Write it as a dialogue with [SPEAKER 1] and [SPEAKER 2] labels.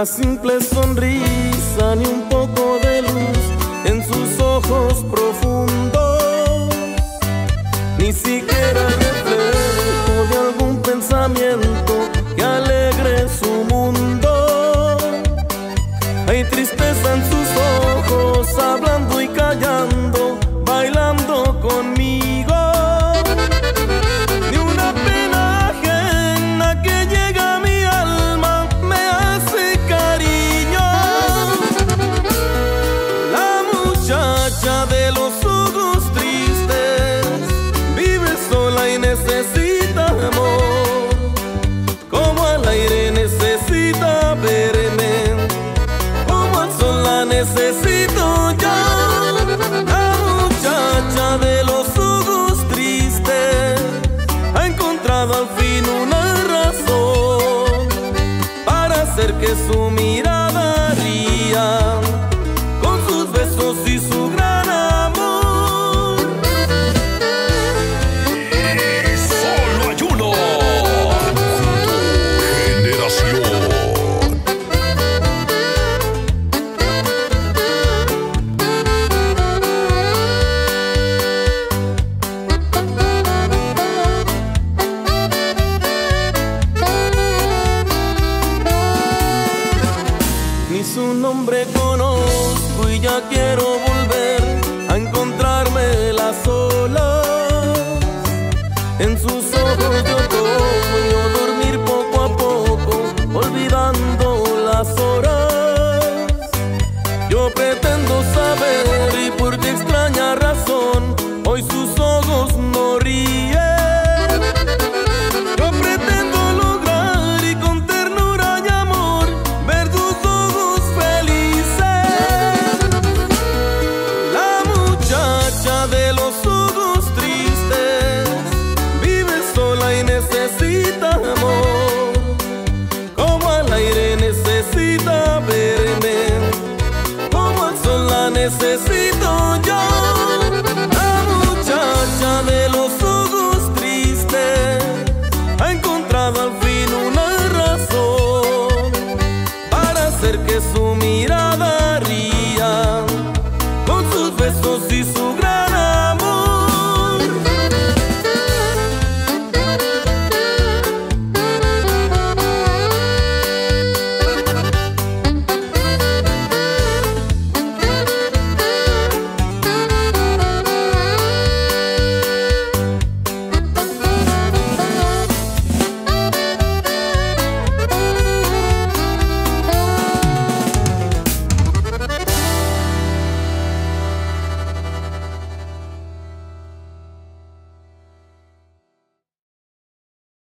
[SPEAKER 1] una simple sonrisa ni un poco de luz en sus ojos profundos, ni siquiera reflejo de algún pensamiento que alegre su mundo. Hay tristeza en sus ojos, hablando y callando, bailando conmigo. Hacer que su mirada Ni su nombre conozco y ya quiero volver a encontrarme la sola. En sus ojos de otoño dormir poco a poco, olvidando las horas. Yo pretendo saber necesito yo. La muchacha de los ojos tristes ha encontrado al fin una razón para hacer que su mirada